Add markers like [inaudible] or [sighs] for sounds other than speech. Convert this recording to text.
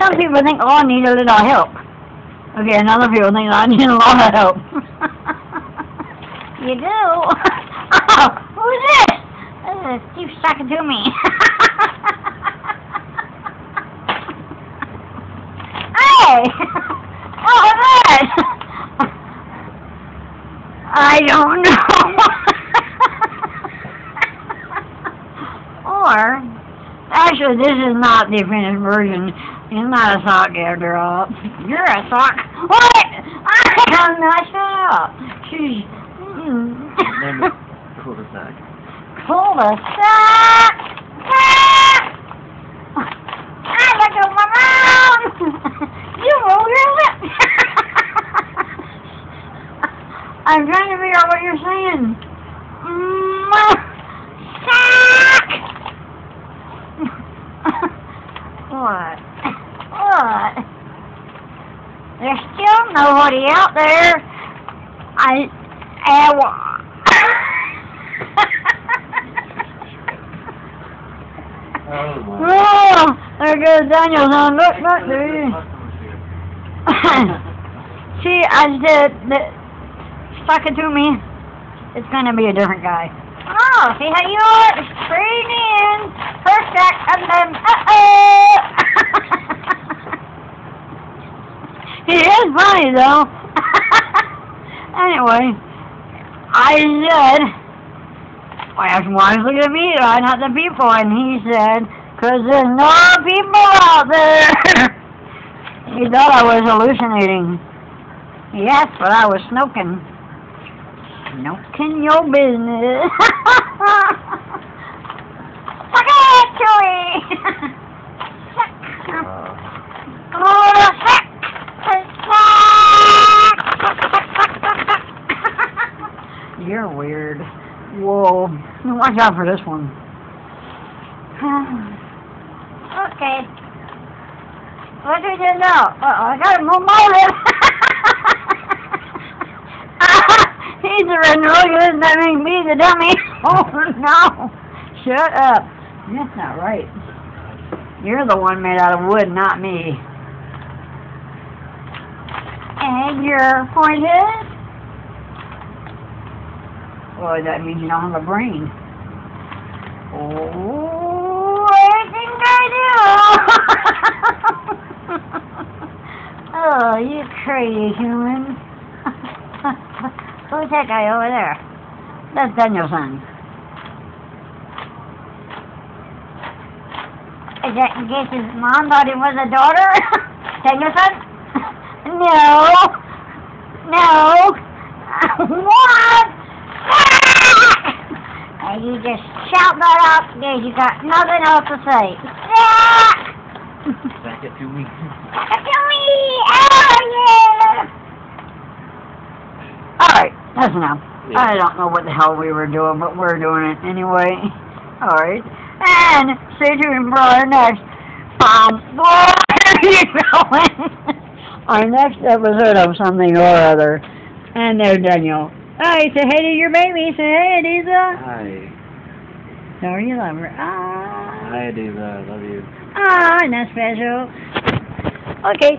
Some people think, oh, I need a little help. Okay, and other people think I need a lot of help. [laughs] you do? oh, who's this? Uh, keeps [laughs] talking to me. hey! What was that? I don't know. [laughs] or, actually, this is not the finished version. It's not a sock after all. You're a sock. What? I'm not shut up. She's. Mm. Name it cul-de-sac. Cul-de-sac. I look at my mom. [laughs] you roll your lips. [laughs] I'm trying to figure out what you're saying. Mm, sack. What? What? There's still nobody out there. I. I Oh. Oh, there goes Daniel. Now look, look, there. [laughs] See, I said that stuck it to me. It's gonna be a different guy. Oh, see how you are? Straight in. Perfect. And then, uh-oh. [laughs] he is funny, though. [laughs] anyway, I said, I asked him why he's looking at me, uh, not the people, and he said, because there's no people out there. [laughs] he thought I was hallucinating. Yes, but I was snoking. Snoking your business. You're weird. Whoa. Watch out for this one. [sighs] okay. What do you do now? Uh oh, I gotta move my. [laughs] He's the red nose, that makes me the dummy. [laughs] Oh no. Shut up. That's not right. You're the one made out of wood, not me. And your point is? Well, that means you don't have a brain. Oh, I think I do. [laughs] oh, you crazy human. [laughs] Who's that guy over there? That's Danielson. Is that in case his mom thought he was a daughter? [laughs] Danielson? no. No. And you just shout that out because you got nothing else to say. Yeah. back it to me. Back it to me! Oh, yeah! Alright, that's enough. Yeah. I don't know what the hell we were doing, but we're doing it anyway. Alright. And stay tuned for our next [laughs] where are you going? our next episode of something or other. And there's Daniel. Alright, say hey to your baby. Say hey, Adiza. Hi. Tell her you love her. Ah. Hi, Adiza. I love you. Ah, not special. Okay.